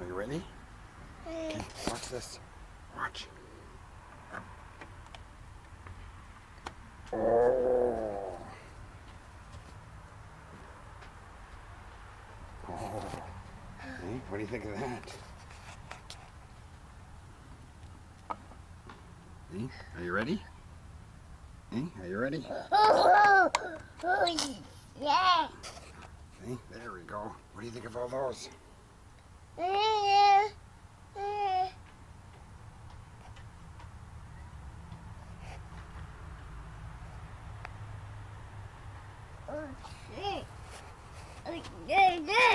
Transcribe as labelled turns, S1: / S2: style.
S1: Are you ready? Okay, watch this. Watch. Oh. Oh. Hey, what do you think of that? Hey, are you ready? Hey, are you ready?
S2: Oh, yeah.
S1: Hey, there we go. What do you think of all those?
S2: Yeah.